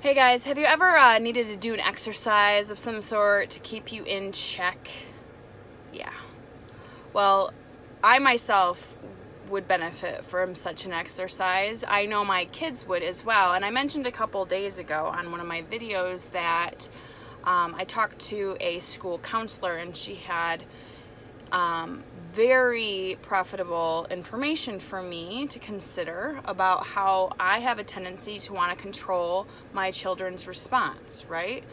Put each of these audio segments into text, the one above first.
Hey guys, have you ever uh, needed to do an exercise of some sort to keep you in check? Yeah. Well, I myself would benefit from such an exercise. I know my kids would as well. And I mentioned a couple days ago on one of my videos that um, I talked to a school counselor and she had um, very profitable information for me to consider about how I have a tendency to want to control my children's response, right?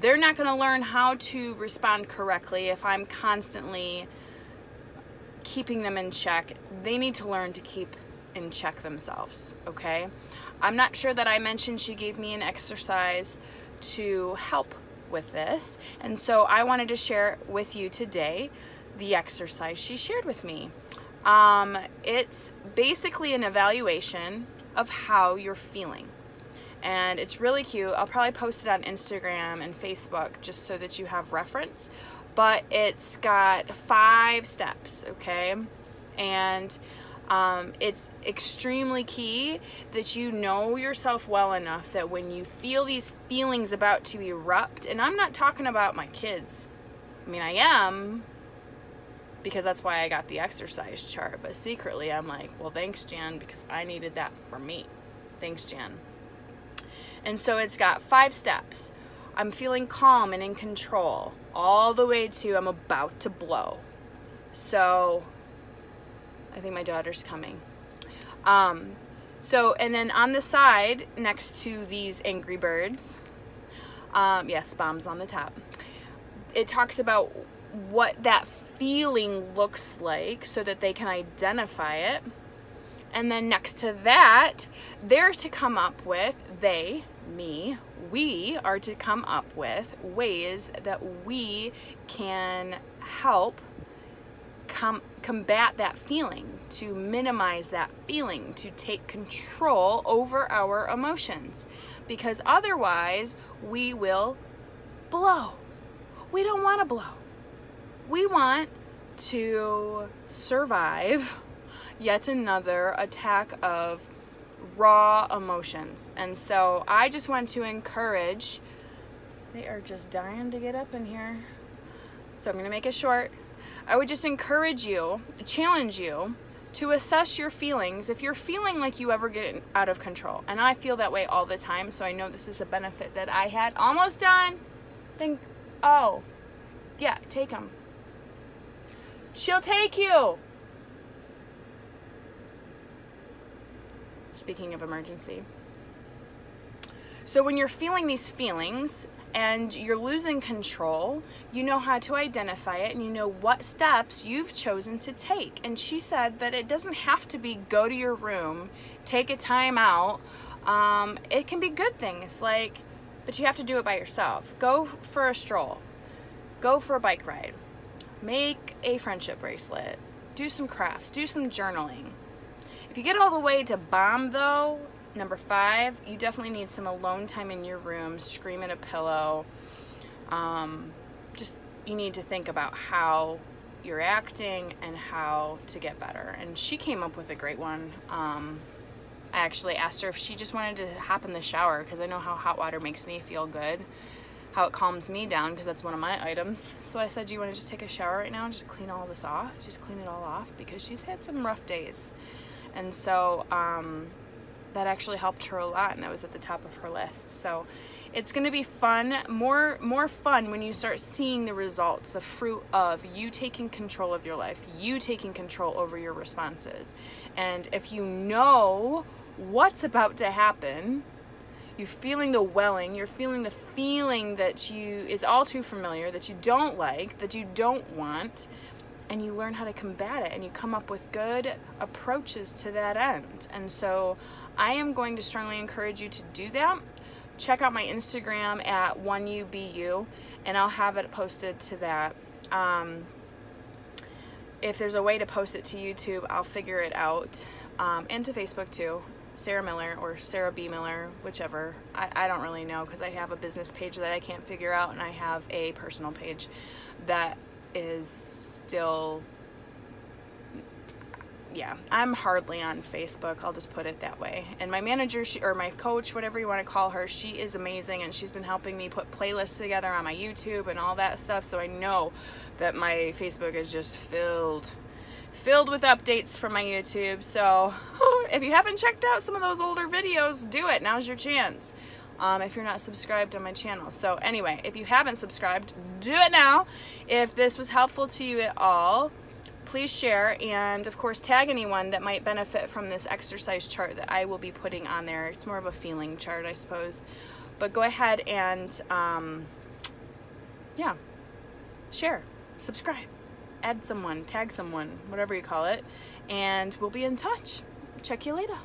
They're not going to learn how to respond correctly if I'm constantly keeping them in check. They need to learn to keep in check themselves, okay? I'm not sure that I mentioned she gave me an exercise to help with this, and so I wanted to share with you today the exercise she shared with me. Um, it's basically an evaluation of how you're feeling. And it's really cute. I'll probably post it on Instagram and Facebook just so that you have reference. But it's got five steps, okay? And um, it's extremely key that you know yourself well enough that when you feel these feelings about to erupt, and I'm not talking about my kids. I mean, I am, because that's why I got the exercise chart. But secretly, I'm like, well, thanks, Jan, because I needed that for me. Thanks, Jan. And so it's got five steps. I'm feeling calm and in control, all the way to I'm about to blow. So I think my daughter's coming. Um, so, and then on the side, next to these Angry Birds, um, yes, bombs on the top, it talks about what that feeling looks like so that they can identify it. And then next to that, they're to come up with, they, me, we are to come up with ways that we can help com combat that feeling, to minimize that feeling, to take control over our emotions. Because otherwise, we will blow. We don't want to blow we want to survive yet another attack of raw emotions. And so I just want to encourage, they are just dying to get up in here. So I'm going to make it short. I would just encourage you, challenge you to assess your feelings if you're feeling like you ever get out of control. And I feel that way all the time, so I know this is a benefit that I had. Almost done. Think, oh, yeah, take them. She'll take you. Speaking of emergency. So when you're feeling these feelings and you're losing control, you know how to identify it and you know what steps you've chosen to take. And she said that it doesn't have to be go to your room, take a time out. Um, it can be good things like, but you have to do it by yourself. Go for a stroll. Go for a bike ride make a friendship bracelet, do some crafts, do some journaling. If you get all the way to bomb though, number five, you definitely need some alone time in your room, scream at a pillow. Um, just, you need to think about how you're acting and how to get better. And she came up with a great one. Um, I actually asked her if she just wanted to hop in the shower because I know how hot water makes me feel good how it calms me down because that's one of my items. So I said, do you want to just take a shower right now and just clean all this off? Just clean it all off because she's had some rough days. And so um, that actually helped her a lot and that was at the top of her list. So it's going to be fun, more, more fun when you start seeing the results, the fruit of you taking control of your life, you taking control over your responses. And if you know what's about to happen, you're feeling the welling, you're feeling the feeling that you is all too familiar, that you don't like, that you don't want, and you learn how to combat it and you come up with good approaches to that end. And so I am going to strongly encourage you to do that. Check out my Instagram at 1UBU and I'll have it posted to that. Um, if there's a way to post it to YouTube, I'll figure it out. Um, and to Facebook too. Sarah Miller or Sarah B. Miller, whichever. I, I don't really know because I have a business page that I can't figure out and I have a personal page that is still yeah, I'm hardly on Facebook. I'll just put it that way. And my manager, she, or my coach, whatever you want to call her, she is amazing and she's been helping me put playlists together on my YouTube and all that stuff. So I know that my Facebook is just filled, filled with updates from my YouTube. So if you haven't checked out some of those older videos, do it. Now's your chance. Um, if you're not subscribed on my channel. So anyway, if you haven't subscribed, do it now. If this was helpful to you at all, please share and of course tag anyone that might benefit from this exercise chart that I will be putting on there. It's more of a feeling chart I suppose. But go ahead and um, yeah, share, subscribe, add someone, tag someone, whatever you call it, and we'll be in touch. Check you later.